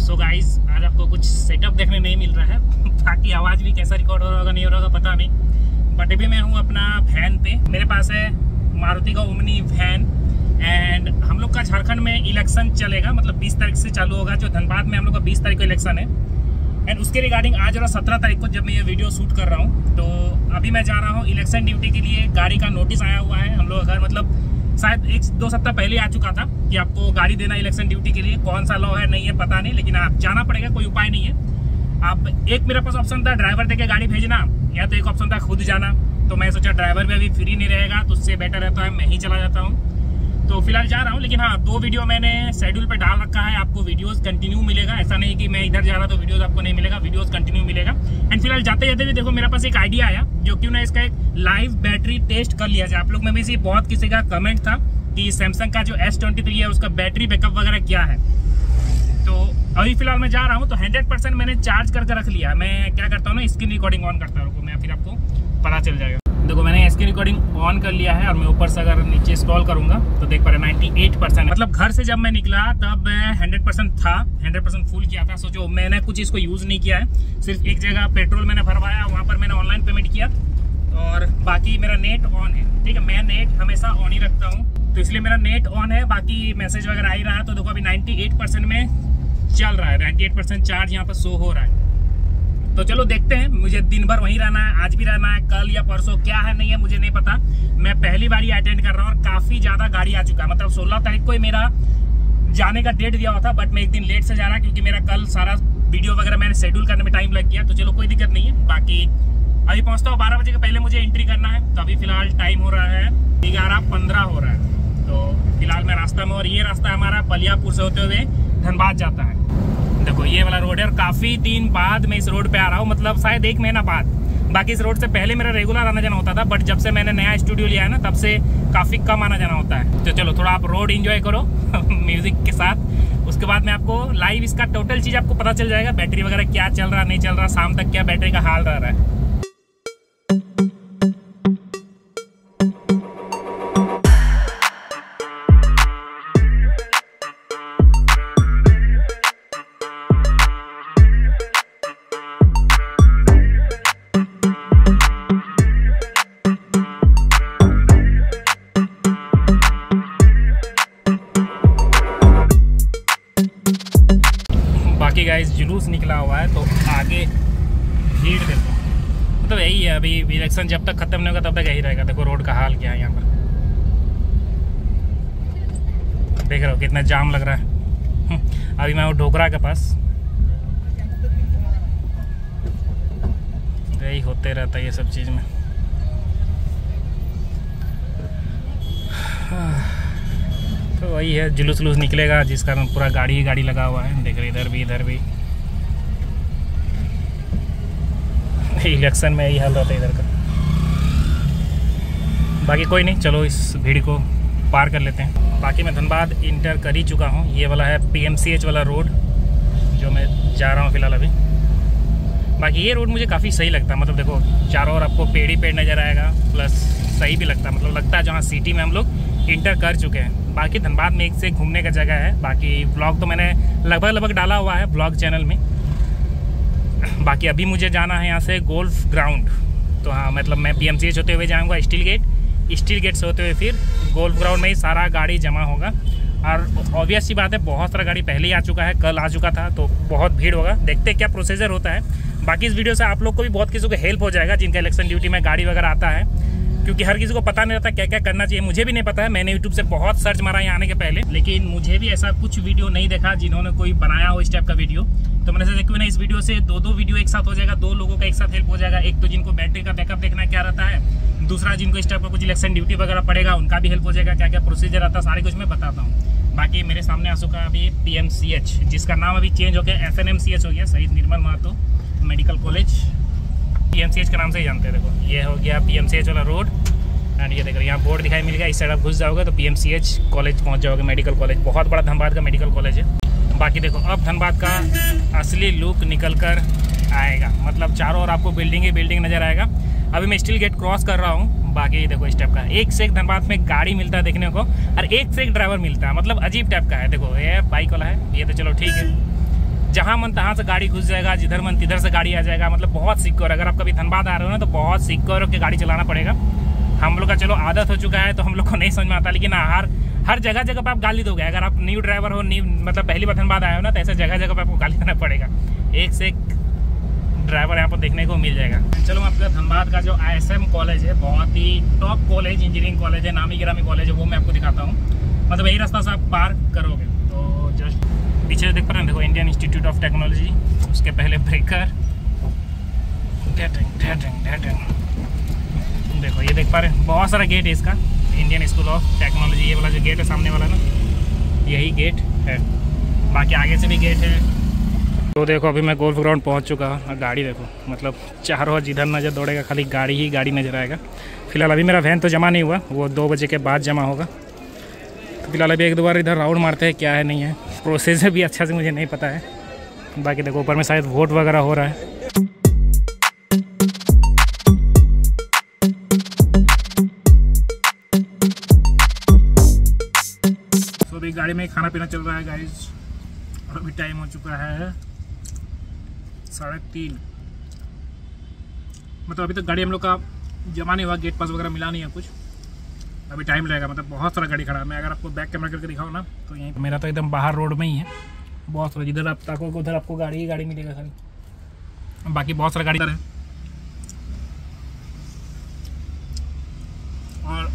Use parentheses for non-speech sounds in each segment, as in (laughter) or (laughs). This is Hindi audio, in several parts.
सो गाइस आज आपको कुछ सेटअप देखने नहीं मिल रहा है। (laughs) बाकी आवाज़ भी कैसा रिकॉर्ड हो रहा होगा, नहीं हो रहा होगा, पता नहीं। बट अभी मैं हूँ अपना वैन पे। मेरे पास है मारुति का उमनी वैन एंड हम लोग का झारखंड में इलेक्शन चलेगा मतलब 20 तारीख से चालू होगा, जो धनबाद में हम लोग का 20 तारीख को इलेक्शन है। एंड उसके रिगार्डिंग आज और सत्रह तारीख को जब मैं ये वीडियो शूट कर रहा हूँ तो अभी मैं जा रहा हूँ इलेक्शन ड्यूटी के लिए। गाड़ी का नोटिस आया हुआ है, हम लोग अगर मतलब शायद एक दो सप्ताह पहले आ चुका था कि आपको गाड़ी देना इलेक्शन ड्यूटी के लिए कौन सा लॉ है, नहीं है, पता नहीं, लेकिन आप जाना पड़ेगा, कोई उपाय नहीं है। आप एक मेरे पास ऑप्शन था ड्राइवर देके गाड़ी भेजना, या तो एक ऑप्शन था खुद जाना तो मैं सोचा ड्राइवर भी अभी फ्री नहीं रहेगा तो उससे बेटर रहता है, मैं ही चला जाता हूँ। तो फ़िलहाल जा रहा हूँ, लेकिन हाँ दो वीडियो मैंने शेड्यूल पे डाल रखा है, आपको वीडियोस कंटिन्यू मिलेगा। ऐसा नहीं कि मैं इधर जा रहा तो वीडियोस आपको नहीं मिलेगा वीडियोस कंटिन्यू मिलेगा। एंड फ़िलहाल जाते जाते भी देखो, मेरे पास एक आइडिया आया, जो क्यों ना इसका एक लाइव बैटरी टेस्ट कर लिया जाए। आप लोग में भी बहुत किसी का कमेंट था कि सैमसंग का जो एस है, उसका बैटरी बैकअप वगैरह क्या है। तो अभी फ़िलहाल मैं जा रहा हूँ तो हंड्रेड मैंने चार्ज करके रख लिया। मैं क्या करता हूँ ना स्क्रीन रिकॉर्डिंग ऑन करता हूँ मैं फिर आपको पता चल जाएगा। देखो, मैंने स्क्रीन रिकॉर्डिंग ऑन कर लिया है और मैं ऊपर से अगर नीचे स्क्रॉल करूँगा तो देख पा रहे 98 परसेंट मतलब घर से जब मैं निकला, तब 100 परसेंट था 100 परसेंट फुल किया था। सोचो, मैंने कुछ इसको यूज़ नहीं किया है। सिर्फ़ एक जगह पेट्रोल मैंने भरवाया, वहाँ पर मैंने ऑनलाइन पेमेंट किया और बाकी मेरा नेट ऑन है। ठीक है, मैं नेट हमेशा ऑन ही रखता हूँ। तो इसलिए मेरा नेट ऑन है, बाकी मैसेज वगैरह आ ही रहा है। तो देखो, अभी 98 परसेंट में चल रहा है 98 परसेंट चार्ज यहाँ पर शो हो रहा है। तो चलो देखते हैं, मुझे दिन भर वहीं रहना है, आज भी रहना है, कल या परसों, क्या है, नहीं है, मुझे नहीं पता। मैं पहली बार ही अटेंड कर रहा हूँ और काफ़ी ज़्यादा गाड़ी आ चुका है। मतलब सोलह तारीख को ही मेरा जाने का डेट दिया हुआ था बट मैं एक दिन लेट से जा रहा, क्योंकि मेरा कल सारा वीडियो वगैरह मैंने शेड्यूल करने में टाइम लग गया। तो चलो कोई दिक्कत नहीं है। बाकी अभी पहुँचता हूँ, बारह बजे के पहले मुझे एंट्री करना है। तो अभी फ़िलहाल टाइम हो रहा है, ग्यारह पंद्रह हो रहा है। तो फ़िलहाल मैं रास्ता में और ये रास्ता हमारा पलियापुर से होते हुए धनबाद जाता है। देखो, ये वाला रोड है और काफ़ी दिन बाद मैं इस रोड पे आ रहा हूँ। मतलब शायद एक महीना बाद। बाकी इस रोड से पहले मेरा रेगुलर आना जाना होता था बट जब से मैंने नया स्टूडियो लिया है ना, तब से काफ़ी कम आना जाना होता है। तो चलो, थोड़ा आप रोड इन्जॉय करो (laughs) म्यूज़िक के साथ। उसके बाद में आपको लाइव इसका टोटल चीज़ आपको पता चल जाएगा बैटरी वगैरह क्या चल रहा, नहीं चल रहा, शाम तक क्या बैटरी का हाल रह रहा है। यही है, अभी इलेक्शन जब तक खत्म नहीं होगा तब तक यही रहेगा। देखो रोड का हाल क्या है यहाँ पर। देख रहे हो कितना जाम लग रहा है। अभी मैं हूँ ढोकरा के पास। यही होते रहता है ये सब चीज़ में। तो वही है जुलूस उलूस निकलेगा जिस कारण पूरा गाड़ी ही गाड़ी लगा हुआ है। देख रहे इधर भी इधर भी। (laughs) इलेक्शन में यही हाल रहता है इधर का। बाकी कोई नहीं, चलो इस भीड़ को पार कर लेते हैं। बाकी मैं धनबाद इंटर कर ही चुका हूँ। ये वाला है पीएमसीएच वाला रोड जो मैं जा रहा हूँ फ़िलहाल अभी। बाकी ये रोड मुझे काफ़ी सही लगता है। मतलब देखो, चारों ओर आपको पेड़ ही पेड़ नज़र आएगा प्लस सही भी लगता है। मतलब लगता है जहाँ सिटी में हम लोग इंटर कर चुके हैं। बाकी धनबाद में एक से घूमने का जगह है। बाकी ब्लॉग तो मैंने लगभग लगभग डाला हुआ है ब्लॉग चैनल में। बाकी अभी मुझे जाना है यहाँ से गोल्फ ग्राउंड। तो हाँ मतलब मैं पी होते हुए जाऊँगा स्टील गेट। स्टील गेट से होते हुए फिर गोल्फ ग्राउंड में ही सारा गाड़ी जमा होगा। और ऑब्वियस सी बात है, बहुत सारा गाड़ी पहले ही आ चुका है, कल आ चुका था तो बहुत भीड़ होगा। देखते क्या प्रोसीजर होता है। बाकी इस वीडियो से आप लोग को भी बहुत किसी को हेल्प हो जाएगा, जिनका इलेक्शन ड्यूटी में गाड़ी वगैरह आता है। क्योंकि हर किसी को पता नहीं रहता क्या क्या करना चाहिए। मुझे भी नहीं पता है। मैंने यूट्यूब से बहुत सर्च मारा यहाँ आने के पहले। लेकिन मुझे भी ऐसा कुछ वीडियो नहीं देखा जिन्होंने कोई बनाया हो इस टाइप का वीडियो तो मैंने सोचा, क्यों ना इस वीडियो से दो दो वीडियो एक साथ हो जाएगा, दो लोगों का एक साथ हेल्प हो जाएगा। एक तो जिनको बैटरी का बैकअप देखना क्या रहता है, दूसरा जिनको इस टाइप का कुछ इलेक्शन ड्यूटी वगैरह पड़ेगा, उनका भी हेल्प हो जाएगा क्या क्या प्रोसीजर आता है, सारे कुछ मैं बताता हूँ। बाकी मेरे सामने आ चुका अभी पीएमसीएच जिसका नाम अभी चेंज हो गया एफ़ हो गया शहीद Nirmal Mahato medical college P M C H के नाम से ही जानते हैं, देखो। ये हो गया पी एम सी एच वाला रोड एंड ये देखो, यहाँ बोर्ड दिखाई मिल गया। इस साइड आप घुस जाओगे तो P M C H college पहुँच जाओगे मेडिकल कॉलेज बहुत बड़ा धनबाद का मेडिकल कॉलेज है। बाकी देखो, अब धनबाद का असली लुक निकल कर आएगा। मतलब चारों ओर आपको बिल्डिंग ही बिल्डिंग नज़र आएगा। अभी मैं स्टील गेट क्रॉस कर रहा हूँ। बाकी देखो, इस टाइप का एक से एक धनबाद में गाड़ी मिलता है देखने को, और एक से एक ड्राइवर मिलता है। मतलब अजीब टाइप का है। देखो, ये बाइक वाला है। ये तो चलो ठीक है। जहाँ मन तहाँ से गाड़ी घुस जाएगा, जिधर मन तिधर से गाड़ी आ जाएगा मतलब बहुत सिक्योर अगर आप कभी धनबाद आ रहे हो ना तो बहुत सिक्योर होकर गाड़ी चलाना पड़ेगा। हम लोग का चलो आदत हो चुका है तो हम लोग को नहीं समझ में आता, लेकिन हर हर जगह जगह पर आप गाली दोगे। अगर आप न्यू ड्राइवर हो न्यू मतलब पहली बार धनबाद आए हो ना तो ऐसे जगह जगह पर आपको गाली देना पड़ेगा। एक से एक ड्राइवर यहाँ पर देखने को मिल जाएगा। चलो आपका धनबाद का जो आईएसएम कॉलेज है, बहुत ही टॉप कॉलेज इंजीनियरिंग कॉलेज है नामी गिरामी कॉलेज है, वो मैं आपको दिखाता हूँ। मतलब यही रास्ता से आप पार करोगे। पीछे देख पा रहे हैं, देखो इंडियन इंस्टीट्यूट ऑफ़ टेक्नोलॉजी उसके पहले ब्रेकर देखो, ये देख पा रहे हैं, बहुत सारा गेट है इसका। इंडियन स्कूल ऑफ़ टेक्नोलॉजी ये वाला जो गेट है, सामने वाला ना, यही गेट है। बाकी आगे से भी गेट है। तो देखो, अभी मैं गोल्फ ग्राउंड पहुँच चुका हूँ गाड़ी देखो मतलब चारों जिधर नज़र दौड़ेगा, खाली गाड़ी ही गाड़ी नज़र आएगा। फ़िलहाल अभी मेरा वैन तो जमा नहीं हुआ, वो दो बजे के बाद जमा होगा। फ़िलहाल अभी एक दो बार इधर राउंड मारते हैं, क्या है, नहीं है। प्रोसेस भी अच्छा से, मुझे नहीं पता है। बाकी देखो, ऊपर में शायद वोट वगैरह हो रहा है। तो अभी गाड़ी में खाना पीना चल रहा है गाइज़ और अभी टाइम हो चुका है साढ़े तीन। मतलब अभी तक तो गाड़ी हम लोग का जमा नहीं हुआ गेट पास वगैरह मिला नहीं है कुछ। अभी टाइम लगेगा मतलब बहुत सारा गाड़ी खड़ा है। मैं अगर आपको बैक कैमरा करके दिखाऊँ ना तो यहीं मेरा तो एकदम बाहर रोड में ही है। बहुत सारा, जिधर आप ताको उधर आपको गाड़ी ही गाड़ी मिलेगा खाली बाकी बहुत सारा गाड़ी है। और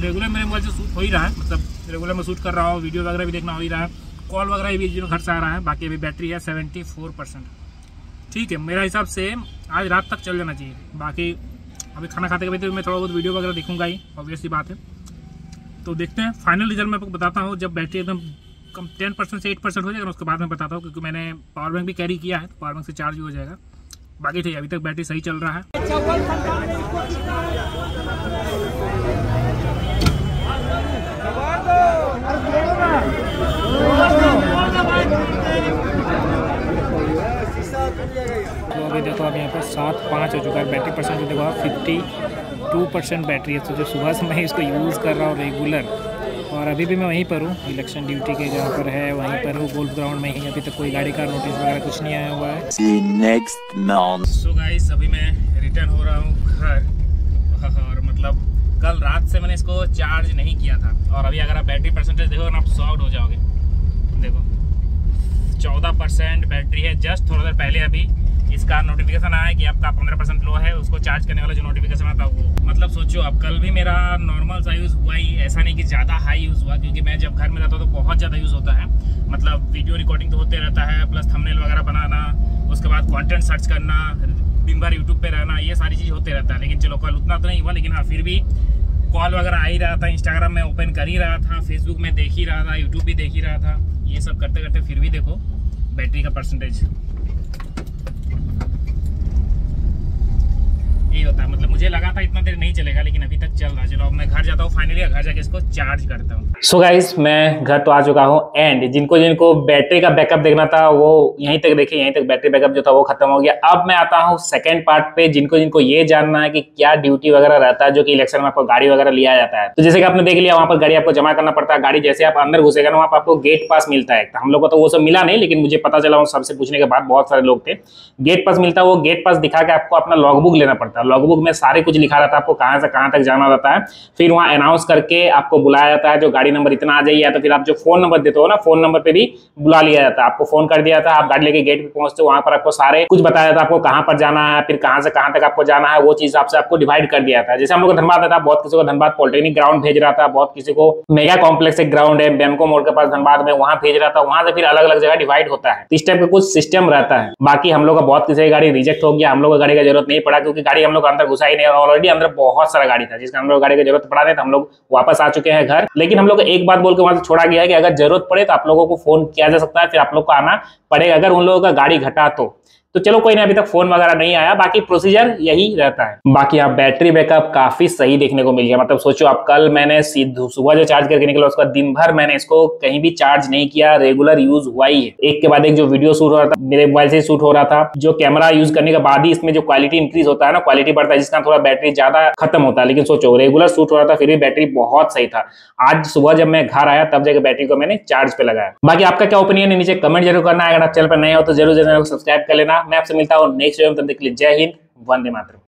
रेगुलर मेरे मोबाइल से शूट हो ही रहा है मतलब रेगुलर में शूट कर रहा हूँ वीडियो वगैरह भी देखना हो ही रहा है। कॉल वगैरह भी घर से आ रहा है, बाकी अभी बैटरी है सेवेंटी फोर परसेंट ठीक है, मेरा हिसाब से आज रात तक चल जाना चाहिए। बाकी अभी खाना खाते के तो मैं थोड़ा बहुत वीडियो वगैरह देखूँगा ही ऑब्वियसली बात है। तो देखते हैं फाइनल रिज़ल्ट मैं आपको बताता हूँ, जब बैटरी एकदम कम टेन परसेंट से एट परसेंट हो जाएगा उसके बाद में बताता हूँ, क्योंकि मैंने पावर बैंक भी कैरी किया है तो पावर बैंक से चार्ज भी हो जाएगा। बाकी ठीक है अभी तक बैटरी सही चल रहा है तो अभी देखो अब यहाँ पर सात पाँच हो चुका है। बैटरी परसेंट देखो आप फिफ्टी टू परसेंट बैटरी है। तो जो सुबह से मैं इसको यूज़ कर रहा हूँ रेगुलर और अभी भी मैं वहीं पर हूँ। इलेक्शन ड्यूटी के जहाँ पर है वहीं पर हूँ। गोल्फ ग्राउंड में ही अभी तक कोई गाड़ी का नोटिस वगैरह कुछ नहीं आया हुआ है। नेक्स्ट सो गाइस अभी मैं रिटर्न हो रहा हूँ घर। और मतलब कल रात से मैंने इसको चार्ज नहीं किया था। और अभी अगर आप बैटरी परसेंटेज देखो ना आप सॉफ्ट हो जाओगे। देखो चौदह परसेंट बैटरी है। जस्ट थोड़ा देर पहले अभी इसका नोटिफिकेशन आया कि आपका पंद्रह परसेंट लो है, उसको चार्ज करने वाला जो नोटिफिकेशन आता वो। मतलब सोचो, अब कल भी मेरा नॉर्मल सा यूज़ हुआ ही, ऐसा नहीं कि ज़्यादा हाई यूज़ हुआ, क्योंकि मैं जब घर में रहता हूँ तो बहुत ज़्यादा यूज़ होता है। मतलब वीडियो रिकॉर्डिंग तो होते रहता है प्लस थंबनेल वगैरह बनाना, उसके बाद कॉन्टेंट सर्च करना, दिन भर यूट्यूब पर रहना, ये सारी चीज़ होते रहता है। लेकिन चलो, कल उतना तो नहीं हुआ, लेकिन हाँ फिर भी कॉल वगैरह आ ही रहा था इंस्टाग्राम में ओपन कर ही रहा था फेसबुक में देख ही रहा था यूट्यूब भी देख ही रहा था। ये सब करते करते फिर भी देखो बैटरी का परसेंटेज यही होता है। मतलब मुझे लगा था इतना देर नहीं चलेगा, लेकिन अभी तक चल रहा है। चलो, अब मैं घर जाता हूँ फाइनली घर जाके इसको चार्ज करता हूँ। सो so गाइस मैं घर तो आ चुका हूँ एंड जिनको जिनको बैटरी का बैकअप देखना था, वो यहीं तक देखिए, यहीं तक बैटरी बैकअप जो था वो खत्म हो गया। अब मैं आता हूँ सेकंड पार्ट पे, जिनको जिनको ये जानना है कि क्या ड्यूटी वगैरह रहता है, जो कि इलेक्शन में आपको गाड़ी वगैरह लिया जाता है। तो जैसे कि आपने देख लिया, वहाँ पर गाड़ी आपको जमा करना पड़ता है, गाड़ी जैसे आप अंदर घुसेगा ना, वहाँ आपको गेट पास मिलता है। हम लोग को तो वो सब मिला नहीं, लेकिन मुझे पता चला सबसे पूछने के बाद बहुत सारे लोग थे। गेट पास मिलता है, वो गेट पास दिखा के आपको अपना लॉग बुक लेना पड़ता है। लॉगबुक में सारे कुछ लिखा रहता है, आपको कहाँ से कहाँ तक जाना रहता है, फिर वहाँ अनाउंस करके आपको बुलाया जाता है, जो गाड़ी नंबर इतना आ जाइए तो फिर आप जो फ़ोन नंबर देते हो ना फ़ोन नंबर पर भी बुला लिया जाता है। आपको फ़ोन कर दिया था आप गाड़ी लेके गेट पे पहुँचते वहाँ पर आपको सारे कुछ बताया जाता है, आपको कहाँ पर जाना है, फिर कहाँ से कहाँ तक आपको जाना है, वो चीज़ आपसे आपको डिवाइड कर दिया था जैसे हम लोग धनबाद था बहुत किसी को धनबाद पॉलिटेक्निक ग्राउंड भेज रहा था, बहुत किसी को मेगा कॉम्प्लेक्स एक ग्राउंड है बैंको मोड़ के पास धनबाद में वहाँ भेज रहा था, वहाँ से फिर अलग अलग जगह डिवाइड होता है। इस टाइप का कुछ सिस्टम रहता है। बाकी हम लोग का बहुत किसी गाड़ी रिजेक्ट हो गया, हम लोग गाड़ी का ज़रूरत नहीं पड़ा, क्योंकि गाड़ी हम लोग अंदर घुसा ही नहीं ऑलरेडी अंदर बहुत सारा गाड़ी था, जिसका हम लोग गाड़ी की ज़रूरत पड़ा था हम लोग वापस आ चुके हैं घर। लेकिन हम लोग एक बात बोल के वहाँ से छोड़ा गया है कि अगर ज़रूरत पड़े तो आप लोगों को फ़ोन किया जा सकता है, फिर आप लोग को आना पड़ेगा अगर उन लोगों का गाड़ी घटा तो। तो चलो कोई ना, अभी तक फ़ोन वगैरह नहीं आया, बाकी प्रोसीजर यही रहता है। बाकी आप बैटरी बैकअप काफ़ी सही देखने को मिल गया। मतलब सोचो आप कल मैंने सुबह जो चार्ज करके निकला, उसका दिन भर मैंने इसको कहीं भी चार्ज नहीं किया रेगुलर यूज़ हुआ ही है। एक के बाद एक जो वीडियो शूट हो रहा था, मेरे मोबाइल से शूट हो रहा था, जो कैमरा यूज़ करने के बाद ही इसमें जो क्वालिटी इंक्रीज होता है ना क्वालिटी बढ़ता है, जिसका थोड़ा बैटरी ज़्यादा खत्म होता है। लेकिन सोचो रेगुलर शूट हो रहा था, फिर भी बैटरी बहुत सही था। आज सुबह जब मैं घर आया, तब जाकर बैटरी को मैंने चार्ज पे लगाया। बाकी आपका क्या ओपिनियन है, नीचे कमेंट ज़रूर करना। अगर आप चैनल पर नए हो तो ज़रूर ज़रूर सब्सक्राइब कर लेना। मैं आपसे मिलता हूँ नेक्स्ट वीडियो में, तब तक के लिए जय हिंद, वंदे मातरम।